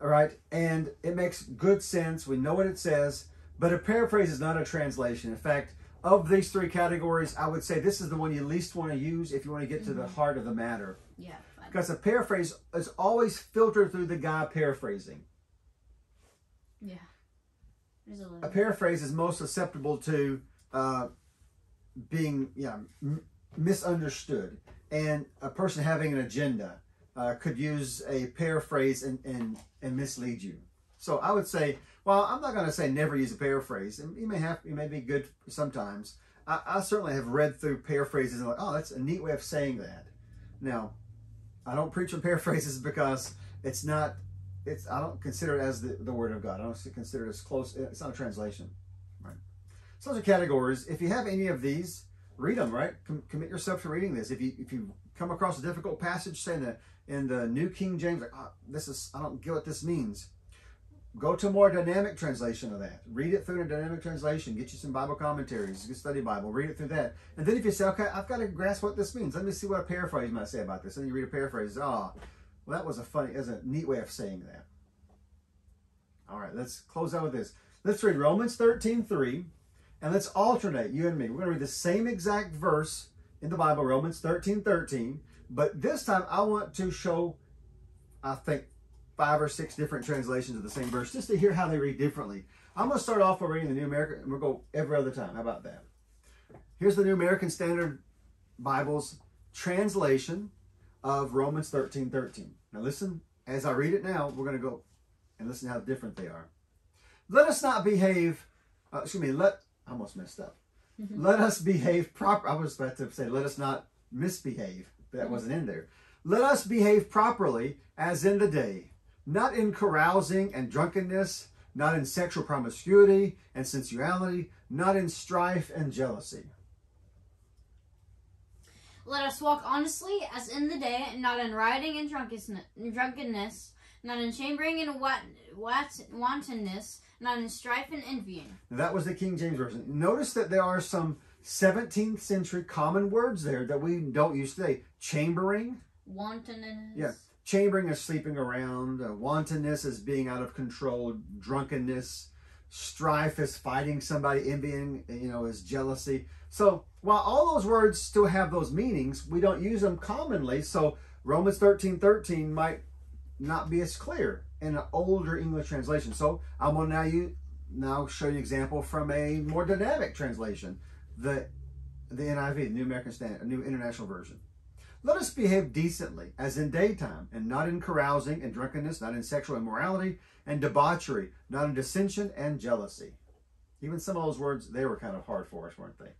all right, and it makes good sense. We know what it says, but a paraphrase is not a translation. In fact, of these three categories, I would say this is the one you least want to use if you want to get to the mm-hmm. heart of the matter. Yeah. Because a paraphrase is always filtered through the guy paraphrasing. Yeah. A a paraphrase is most susceptible to uh, being yeah m- misunderstood, and a person having an agenda uh, could use a paraphrase and, and and mislead you. So I would say, well, I'm not going to say never use a paraphrase, and you may have it may be good sometimes. I, I certainly have read through paraphrases and like, oh, that's a neat way of saying that. Now, I don't preach on paraphrases because it's not it's I don't consider it as the, the word of God. I don't consider it as close. It's not a translation, right? So those are categories. If you have any of these, read them. Right, Com- commit yourself to reading this. If you if you come across a difficult passage, say in the in the New King James, like oh, this is I don't get what this means. Go to a more dynamic translation of that. Read it through a dynamic translation. Get you some Bible commentaries, get study Bible, read it through that. And then if you say, okay, I've got to grasp what this means. Let me see what a paraphrase might say about this. And you read a paraphrase. Ah, oh, well, that was a funny, that's a neat way of saying that. All right, let's close out with this. Let's read Romans 13, 3, and let's alternate, you and me. We're going to read the same exact verse in the Bible, Romans 13, 13, but this time I want to show, I think, five or six different translations of the same verse just to hear how they read differently. I'm going to start off by reading the New American, and we'll go every other time. How about that? Here's the New American Standard Bible's translation of Romans 13, 13. Now listen, as I read it now, we're going to go and listen how different they are. Let us not behave, uh, excuse me, let, I almost messed up. Mm-hmm. Let us behave proper. I was about to say, let us not misbehave. That mm-hmm. wasn't in there. Let us behave properly as in the day, not in carousing and drunkenness, not in sexual promiscuity and sensuality, not in strife and jealousy. Let us walk honestly as in the day, and not in rioting and drunkenness, not in chambering and wat, wat, wantonness, not in strife and envying. That was the King James Version. Notice that there are some 17th century common words there that we don't use today. Chambering. Wantonness. Yeah. Chambering is sleeping around. Uh, wantonness is being out of control. Drunkenness. Strife is fighting somebody. Envying, you know, is jealousy. So while all those words still have those meanings, we don't use them commonly. So Romans 13, 13 might not be as clear in an older English translation. So I'm going to now you now show you an example from a more dynamic translation, the the NIV, New American Standard, New International Version. Let us behave decently, as in daytime, and not in carousing and drunkenness, not in sexual immorality and debauchery, not in dissension and jealousy. Even some of those words, they were kind of hard for us, weren't they?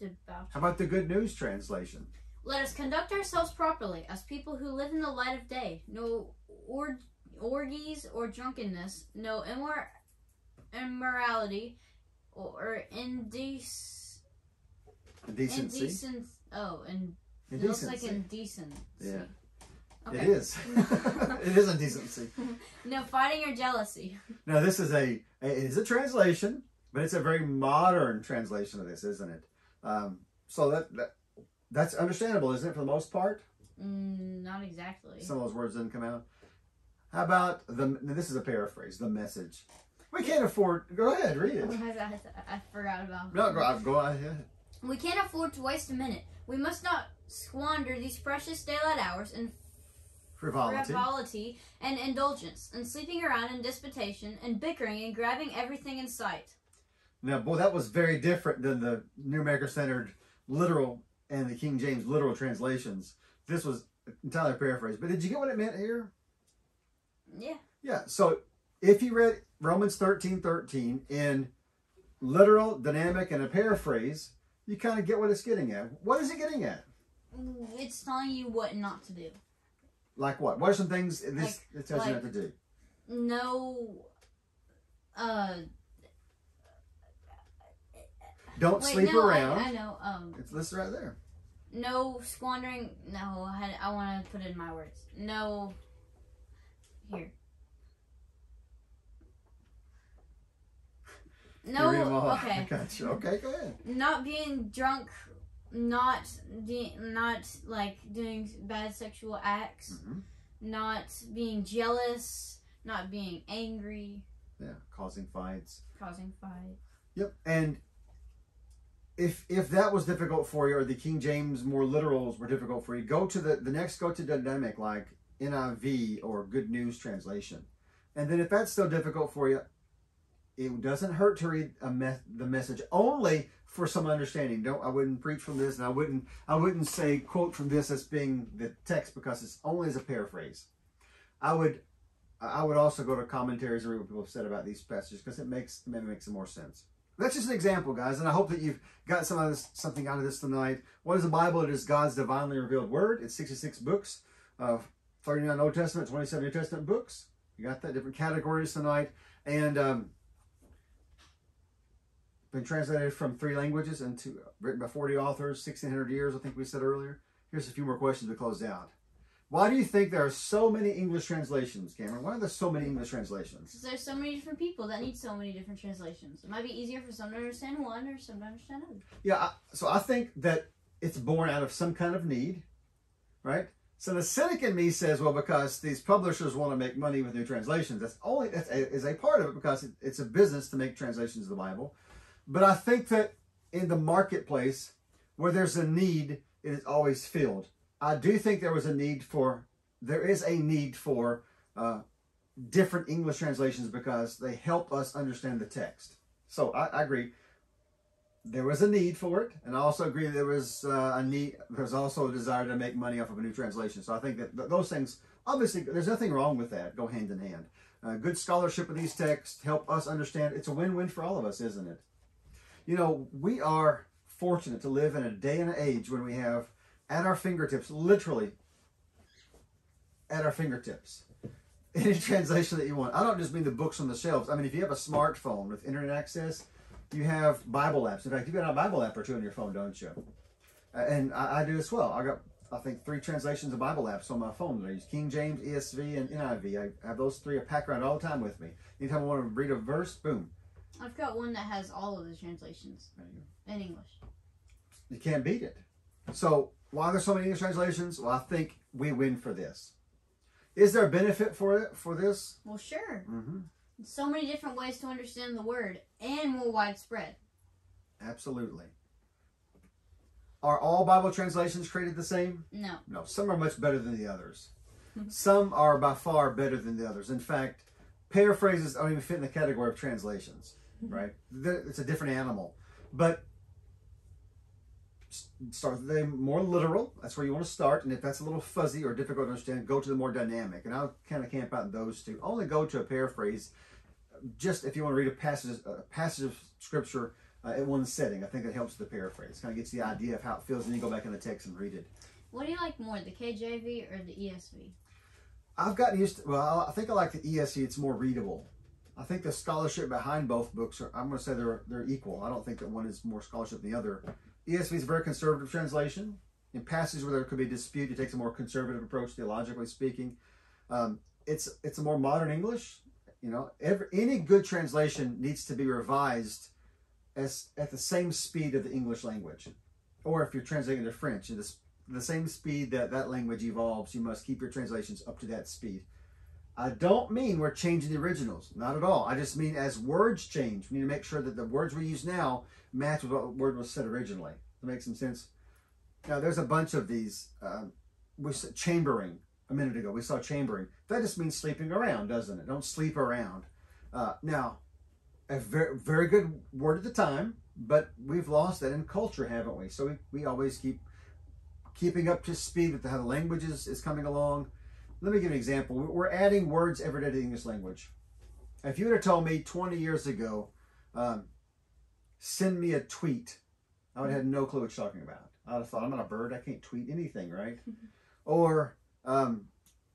Debauchery. How about the Good News translation? Let us conduct ourselves properly as people who live in the light of day. No or- orgies or drunkenness, no immor- immorality or indec- indecency. Indecent- oh, and it looks like indecency. Yeah. Okay. <laughs> It is. it is indecency. <laughs> no fighting or jealousy. No, this is a it is a translation, but it's a very modern translation of this, isn't it? Um, so that, that that's understandable, isn't it, for the most part? Mm, not exactly. Some of those words didn't come out. How about the? This is a paraphrase. The message. We can't afford. Go ahead, read it. <laughs> I, I forgot about. No, go, go ahead. We can't afford to waste a minute. We must not squander these precious daylight hours in frivolity. frivolity and indulgence, and sleeping around in disputation, and bickering and grabbing everything in sight. Now, boy, that was very different than the New American Standard literal and the King James literal translations. This was entirely paraphrased. But did you get what it meant here? Yeah. Yeah. So if you read Romans 13 13 in literal, dynamic, and a paraphrase, you kind of get what it's getting at. What is it getting at? It's telling you what not to do. Like what? What are some things this like, it tells like, you not to do? No. Uh. Don't wait, sleep no, around. I, I know. Um. It's listed right there. No squandering. No, I, I want to put in my words. No. Here. No. Okay. <laughs> I got you. Okay, go ahead. Not being drunk not de- not like doing bad sexual acts, mm-hmm. not being jealous, not being angry. Yeah, causing fights. Causing fights. Yep, and if if that was difficult for you, or the King James more literals were difficult for you, go to the the next go to dynamic like NIV or Good News translation, and then if that's still difficult for you, it doesn't hurt to read me- the message only for some understanding. Don't I wouldn't preach from this, and I wouldn't I wouldn't say quote from this as being the text because it's only as a paraphrase. I would I would also go to commentaries and read what people have said about these passages because it makes maybe makes some more sense. That's just an example, guys, and I hope that you've got some of this, something out of this tonight. What is the Bible? It is God's divinely revealed Word. It's 66 books, uh, 39 Old Testament, 27 New Testament books. You got that different categories tonight, and um, been translated from three languages and written by 40 authors, 1600 years, I think we said earlier. Here's a few more questions to close out. Why do you think there are so many English translations, Cameron? Why are there so many English translations? Because there's so many different people that need so many different translations. It might be easier for some to understand one or some to understand other. Yeah, I, so I think that it's born out of some kind of need, right? So the cynic in me says, well, because these publishers want to make money with new translations, that's only that is a part of it because it, it's a business to make translations of the Bible. But I think that in the marketplace where there's a need, it is always filled. I do think there was a need for, there is a need for uh, different English translations because they help us understand the text. So I, I agree. There was a need for it, and I also agree there was uh, a need. There's also a desire to make money off of a new translation. So I think that th- those things, obviously, there's nothing wrong with that. Go hand in hand. Uh, good scholarship of these texts help us understand. It's a win-win for all of us, isn't it? You know, we are fortunate to live in a day and an age when we have at our fingertips, literally at our fingertips. <laughs> Any translation that you want. I don't just mean the books on the shelves. I mean, if you have a smartphone with internet access, you have Bible apps. In fact, you've got a Bible app or two on your phone, don't you? And I, I do as well. I got, I think, three translations of Bible apps on my phone. I use King James, ESV, and NIV. I have those three I pack around all the time with me. Anytime I want to read a verse, boom. I've got one that has all of the translations in English. You can't beat it. So why there's so many English translations? Well, I think we win for this. Is there a benefit for it for this? Well, sure. Mm-hmm. So many different ways to understand the word and more widespread. Absolutely. Are all Bible translations created the same? No. No. Some are much better than the others. <laughs> Some are by far better than the others. In fact, paraphrases don't even fit in the category of translations, right? It's a different animal. But start with the more literal. That's where you want to start. And if that's a little fuzzy or difficult to understand, go to the more dynamic. And I'll kind of camp out those two. Only go to a paraphrase just if you want to read a passage, a passage of scripture uh, in one setting. I think it helps the paraphrase. Kind of gets the idea of how it feels, and then you go back in the text and read it. What do you like more, the KJV or the ESV? I've gotten used to, well, I think I like the ESV. It's more readable. I think the scholarship behind both books are, I'm going to say they're, they're equal. I don't think that one is more scholarship than the other. ESV is a very conservative translation. In passages where there could be dispute, it takes a more conservative approach, theologically speaking. Um, it's, it's a more modern English. You know, every, any good translation needs to be revised as at the same speed of the English language. Or if you're translating to French, at the, the same speed that that language evolves, you must keep your translations up to that speed. I don't mean we're changing the originals, not at all. I just mean as words change, we need to make sure that the words we use now match with what the word was said originally. That makes some sense. Now, there's a bunch of these. Um, we said chambering a minute ago. We saw chambering. That just means sleeping around, doesn't it? Don't sleep around. Uh, now, a very, very good word at the time, but we've lost that in culture, haven't we? So we, we always keep keeping up to speed with how the language is, is coming along. Let me give you an example. We- We're adding words every day to the English language. If you would have told me 20 years ago, um, send me a tweet, I would have had no clue what you're talking about. I would have thought, I'm not a bird. I can't tweet anything, right? <laughs> or um,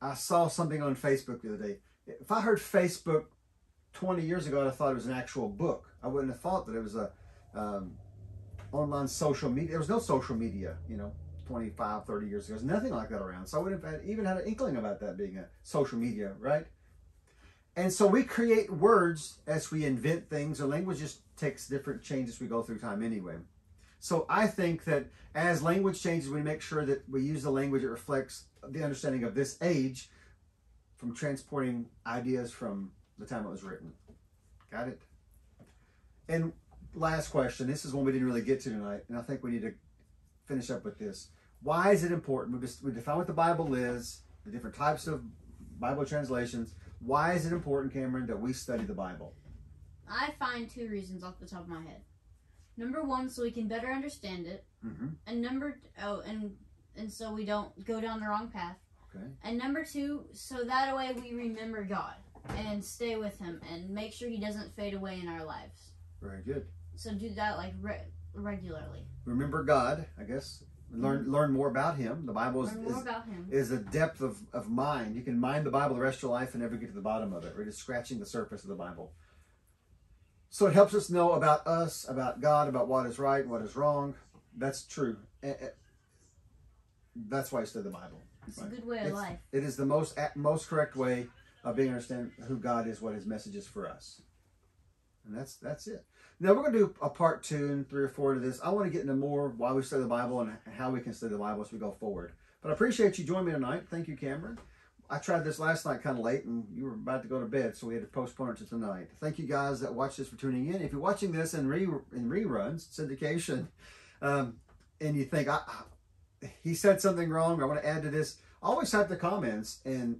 I saw something on Facebook the other day. If I heard Facebook 20 years ago, I'd have thought it was an actual book. I wouldn't have thought that it was a um, online social media. There was no social media, you know, 25, 30 years ago. There's nothing like that around. So I wouldn't have even had an inkling about that being a social media, right? And so we create words as we invent things. The language just takes different changes we go through time anyway. So I think that as language changes, we make sure that we use the language that reflects the understanding of this age from transporting ideas from the time it was written. Got it? And last question. This is one we didn't really get to tonight, and I think we need to finish up with this. Why is it important? We just we define what the Bible is, the different types of Bible translations. Why is it important, Cameron, that we study the Bible? I find two reasons off the top of my head. Number one, so we can better understand it, Mm-hmm. and number oh, and and so we don't go down the wrong path. Okay. And number two, so that way we remember God and stay with Him and make sure He doesn't fade away in our lives. Very good. So do that like re- regularly. Remember God, I guess. Learn mm-hmm. learn more about Him. The Bible is, is, is a depth of, of mind. You can mind the Bible the rest of your life and never get to the bottom of it. We're just scratching the surface of the Bible. So it helps us know about us, about God, about what is right what is wrong. That's true. That's why I study the Bible. It's Right. a good way of It's- life. It is the most most correct way of being understand who God is, what His message is for us, and that's that's it. Now we're going to do a part two and three or four to this. I want to get into more why we study the Bible and how we can study the Bible as we go forward. But I appreciate you joining me tonight. Thank you, Cameron. I tried this last night kind of late, and you were about to go to bed, so we had to postpone it to tonight. Thank you guys that watched this for tuning in. If you're watching this in re in reruns, syndication, um, and you think I, I- he said something wrong, I want to add to this, always type the comments, and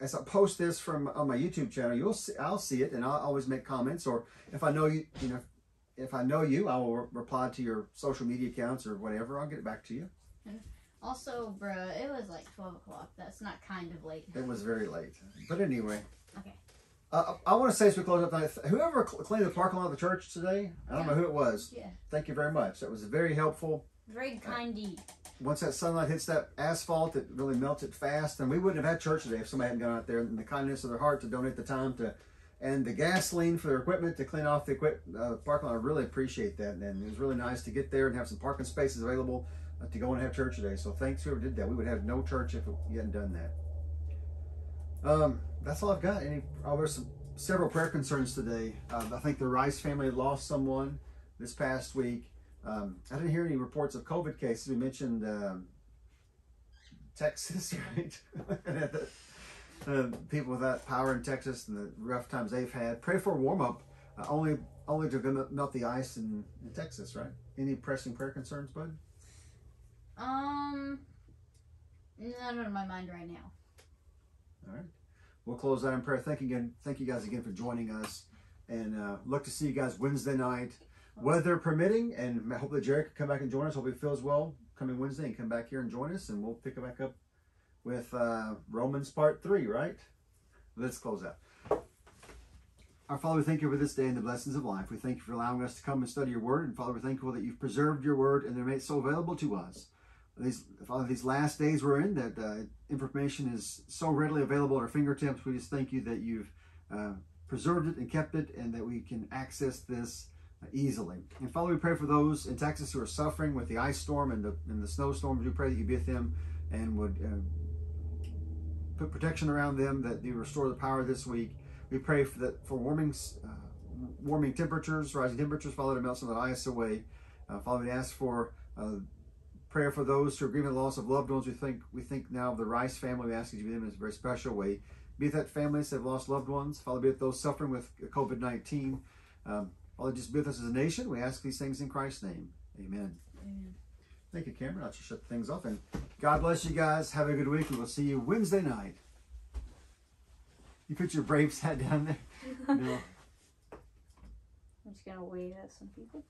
as I post this from on my YouTube channel, you'll see, I'll see it, and I'll always make comments. Or if I know you, you know, if I know you, I will re- reply to your social media accounts or whatever. I'll get it back to you. Also, bruh, it was like 12 o'clock. That's not kind of late. It was very late, but anyway. Okay. Uh, I want to say as we close up tonight, whoever cl- cleaned the parking lot of the church today, I don't know who it was. Yeah. Thank you very much. That was very helpful. Very kind deed. Once that sunlight hits that asphalt, it really melts it fast. And we wouldn't have had church today if somebody hadn't gone out there in the kindness of their heart to donate the time to and the gasoline for their equipment to clean off the equip, uh, parking lot. I really appreciate that. And it was really nice to get there and have some parking spaces available uh, to go and have church today. So thanks whoever did that. We would have no church if we hadn't done that. Um, that's all I've got. Any? Oh, there's some several prayer concerns today. Um, I think the Rice family lost someone this past week. Um, I didn't hear any reports of COVID cases. We mentioned um, Texas, <laughs> right? <laughs> the, people without power in Texas and the rough times they've had. Pray for a warm up, uh, only only to melt- the ice in, in Texas, right? Any pressing prayer concerns, bud? Um, none on my mind right now. All right. We'll close out in prayer. Thank you again. Thank you guys again for joining us, and uh, look to see you guys Wednesday night, weather permitting. And I hope that Jerry can come back and join us. Hope he feels well coming Wednesday and come back here and join us, and we'll pick it back up with uh, Romans part three. Right? Let's close out. Our Father, we thank you for this day and the blessings of life. We thank you for allowing us to come and study your word. And Father, we're thankful that you've preserved your word and they're made so available to us. These, Father, these last days we're in, that uh, information is so readily available at our fingertips. We just thank you that you've uh, preserved it and kept it and that we can access this uh, easily. And Father, we pray for those in Texas who are suffering with the ice storm and the, and the snowstorms. We pray that you be with them and would uh, put protection around them, that you restore the power this week. We pray for that for warming, uh, warming temperatures, rising temperatures, Father, to melt some of that ice away. Uh, Father, we ask for uh, prayer for those who are grieving the loss of loved ones. We think we think now of the Rice family. We ask you to be them in a very special way. Be with that families that have lost loved ones. Father, be with those suffering with COVID nineteen. Um, Father, just be with us as a nation. We ask these things in Christ's name. Amen. Amen. Thank you, Cameron. I'll just shut things off. And God bless you guys. Have a good week. We will see you Wednesday night. You put your Braves hat down there. <laughs> No. I'm just gonna wave at some people.